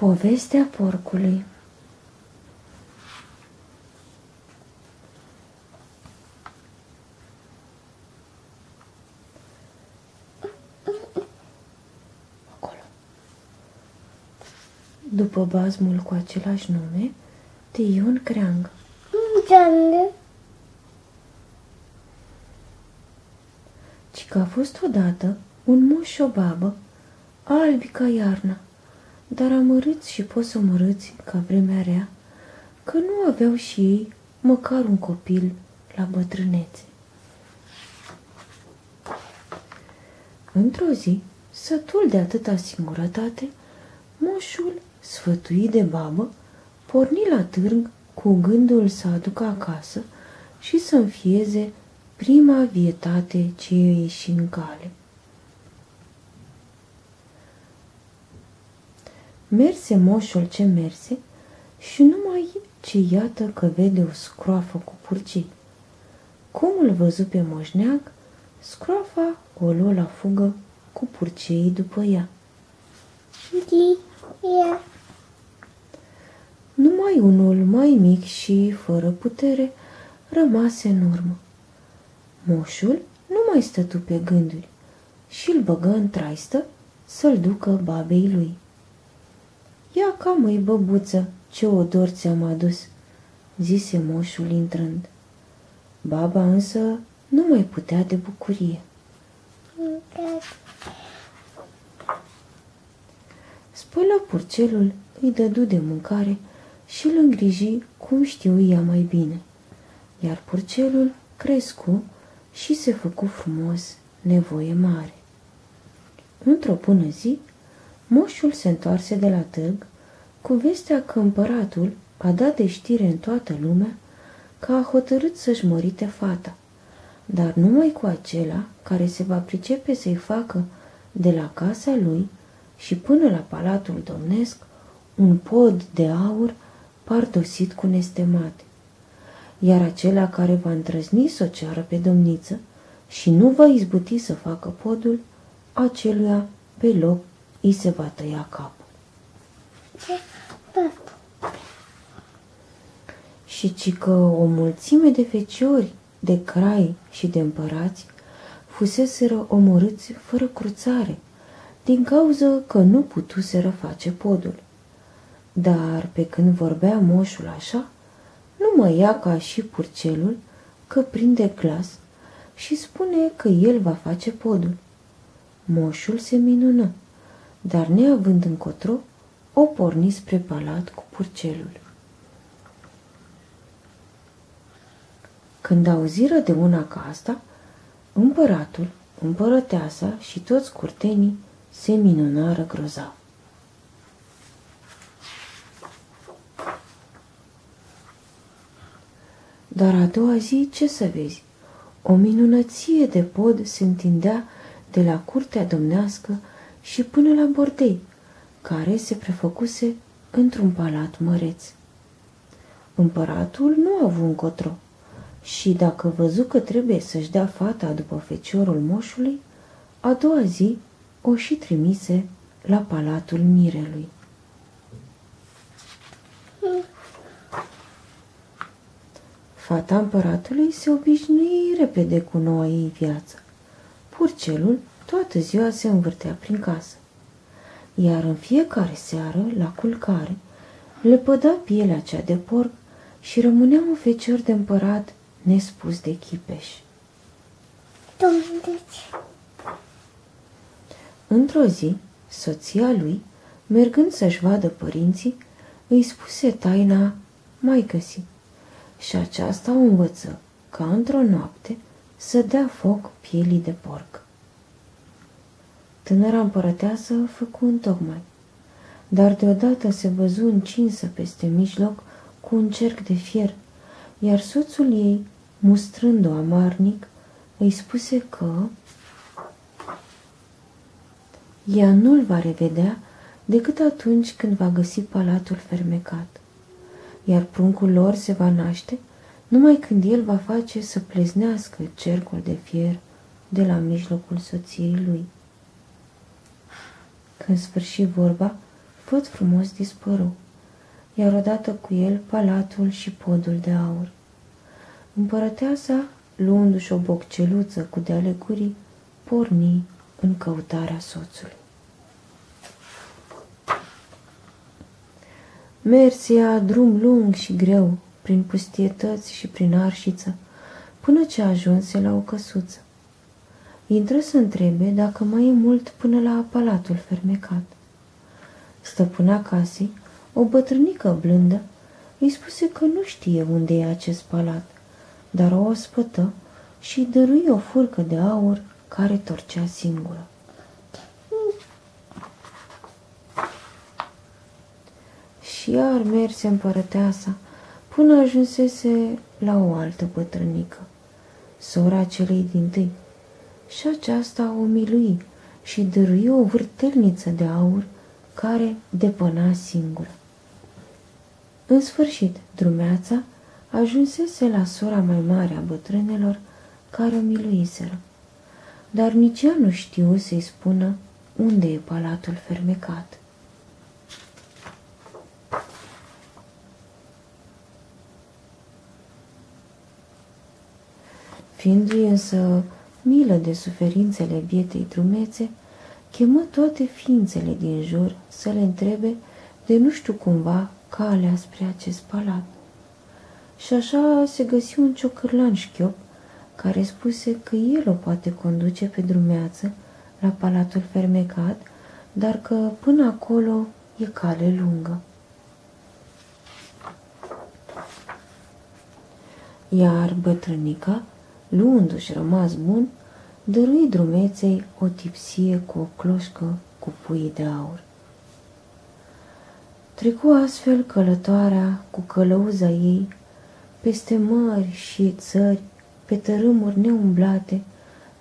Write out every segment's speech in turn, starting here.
Povestea porcului Acolo. După bazmul cu același nume, de Ion Creangă. Unde? Ci că a fost odată un moș și o babă, albi ca iarna, dar amărâți și posomorâți ca vremea rea, că nu aveau și ei măcar un copil la bătrânețe. Într-o zi, sătul de atâta singurătate, moșul, sfătuit de babă, porni la târg cu gândul să aducă acasă și să înfieze prima vietate ce îi ieși în cale. Merse moșul ce merse și numai ce iată că vede o scroafă cu purcei. Cum îl văzu pe moșneag, scroafa o luă la fugă cu purcei după ea. Di, e. Numai unul mai mic și fără putere rămase în urmă. Moșul nu mai stătu pe gânduri și îl băgă în traistă să-l ducă babei lui. Ia ca măi, băbuță, ce odor ți-am adus, zise moșul intrând. Baba însă nu mai putea de bucurie. Spălă purcelul, îi dădu de mâncare și îl îngriji cum știu ea mai bine. Iar purcelul crescu și se făcu frumos, nevoie mare. Într-o bună zi, moșul se întoarse de la târg cu vestea că împăratul a dat de știre în toată lumea că a hotărât să-și mărite fata, dar numai cu acela care se va pricepe să-i facă de la casa lui și până la palatul domnesc un pod de aur pardosit cu nestemate. Iar acela care va îndrăzni să o ceară pe domniță și nu va izbuti să facă podul, aceluia pe loc îi se va tăia capul. Și ci că o mulțime de feciori, de crai și de împărați fuseseră omorâți fără cruțare, din cauză că nu putuseră face podul. Dar pe când vorbea moșul așa, nu mă ia ca și purcelul că prinde glas și spune că el va face podul. Moșul se minună, dar neavând încotro, o porni spre palat cu purcelul. Când auziră de una ca asta, împăratul, împărăteasa și toți curtenii se minunară grozav. Dar a doua zi, ce să vezi? O minunăție de pod se întindea de la curtea domnească și până la bordei, care se prefăcuse într-un palat măreț. Împăratul nu a avut încotro și dacă văzu că trebuie să-și dea fata după feciorul moșului, a doua zi o și trimise la palatul mirelui. Fata împăratului se obișnui repede cu noua ei viață. Purcelul toată ziua se învârtea prin casă, iar în fiecare seară, la culcare, le păda pielea cea de porc și rămânea un fecior de împărat nespus de chipeș. Într-o zi, soția lui, mergând să-și vadă părinții, îi spuse taina mai găsi și aceasta o învăță ca într-o noapte să dea foc pielii de porc. Tânăra împărăteasă făcu tocmai, dar deodată se văzu încinsă peste mijloc cu un cerc de fier, iar soțul ei, mustrând-o amarnic, îi spuse că ea nu-l va revedea decât atunci când va găsi palatul fermecat, iar pruncul lor se va naște numai când el va face să pleznească cercul de fier de la mijlocul soției lui. Când sfârși vorba, văd frumos dispăru, iar odată cu el palatul și podul de aur. Împărăteasa, luându-și o bocceluță cu de gurii, porni în căutarea soțului. Mersia drum lung și greu, prin pustietăți și prin arșiță, până ce ajunse la o căsuță. Intră să întrebe dacă mai e mult până la palatul fermecat. Stăpâna casei, o bătrânică blândă, îi spuse că nu știe unde e acest palat, dar o ospătă și îi dărui o furcă de aur care torcea singură. Și iar merse împărăteasa până ajunsese la o altă bătrânică, sora celei din tâi. Și aceasta o milui și dărui o vârtelniță de aur care depăna singură. În sfârșit, drumeața ajunsese la sora mai mare a bătrânelor care o miluiseră, dar nici ea nu știu să-i spună unde e palatul fermecat. Fiindu-i însă milă de suferințele bietei drumețe, chemă toate ființele din jur să le întrebe de nu știu cumva calea spre acest palat. Și așa se găsi un ciocârlan șchiop care spuse că el o poate conduce pe drumeață la palatul fermecat, dar că până acolo e cale lungă. Iar bătrânica, luându-și rămas bun, dărui drumeței o tipsie cu o cloșcă cu pui de aur. Trecu astfel călătoarea cu călăuza ei peste mări și țări, pe tărâmuri neumblate,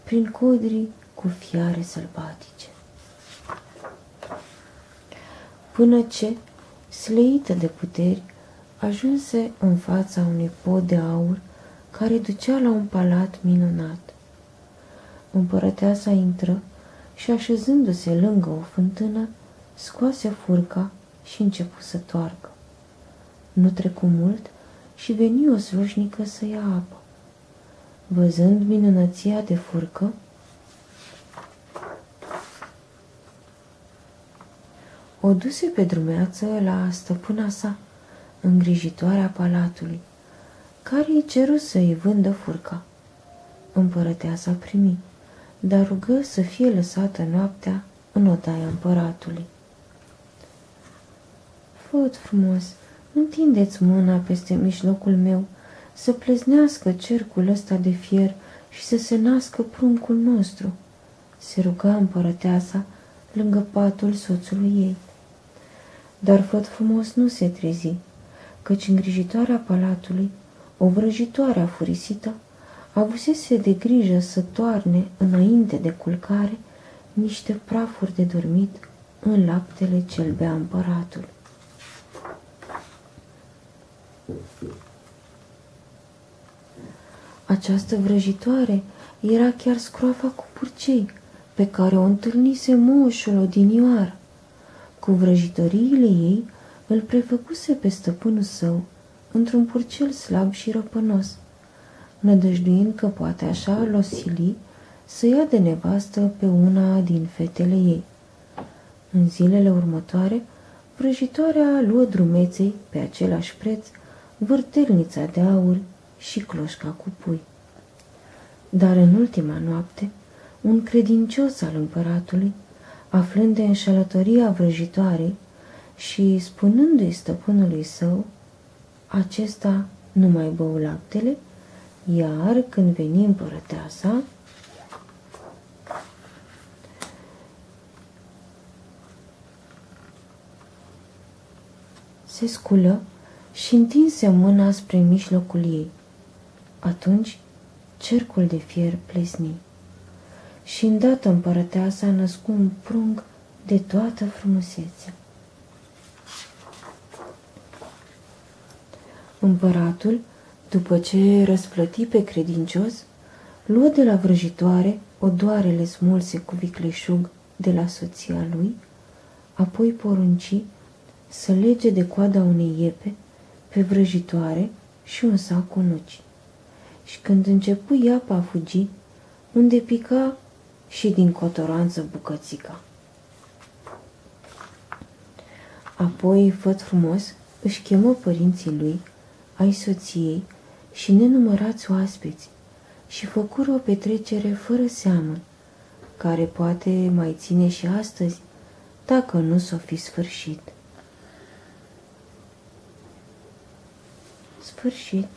prin codrii cu fiare sălbatice. Până ce, sleită de puteri, ajunse în fața unui pod de aur care ducea la un palat minunat. Împărăteasa intră și așezându-se lângă o fântână, scoase furca și începu să toarcă. Nu trecu mult și veni o slujnică să ia apă. Văzând minunăția de furcă, o duse pe drumeață la stăpâna sa, îngrijitoarea palatului, care îi ceru să-i vândă furca. Împărăteasa primi, dar rugă să fie lăsată noaptea în odaia împăratului. Făt frumos, întindeți mâna peste mijlocul meu, să pleznească cercul ăsta de fier și să se nască pruncul nostru, se ruga împărăteasa lângă patul soțului ei. Dar făt frumos nu se trezi, căci îngrijitoarea palatului, o vrăjitoare afurisită, avusese de grijă să toarne înainte de culcare niște prafuri de dormit în laptele cel bea împăratul. Această vrăjitoare era chiar scroafa cu purcei, pe care o întâlnise moșul odinioară. Cu vrăjitoriile ei îl prefăcuse pe stăpânul său într-un purcel slab și răpănos, nădăjduind că poate așa l-o sili să ia de nevastă pe una din fetele ei. În zilele următoare, vrăjitoarea luă drumeței pe același preț vârtelnița de aur și cloșca cu pui. Dar în ultima noapte, un credincios al împăratului, aflând de înșelătoria vrăjitoarei și spunându-i stăpânului său, acesta nu mai bău laptele, iar când veni împărăteasa, se sculă și întinse mâna spre mijlocul ei. Atunci cercul de fier plesni și îndată împărăteasa născu un prung de toată frumusețea. Împăratul, după ce răsplăti pe credincios, luă de la vrăjitoare odoarele smulse cu vicleșug de la soția lui, apoi porunci să lege de coada unei iepe pe vrăjitoare și un sac cu nuci. Și când începu iapa a fugi, unde pica și din cotoranță bucățica. Apoi, făt frumos, își chemă părinții lui, ai soției și nenumărați oaspeți și făcură o petrecere fără seamă, care poate mai ține și astăzi, dacă nu s-o fi sfârșit. Sfârșit.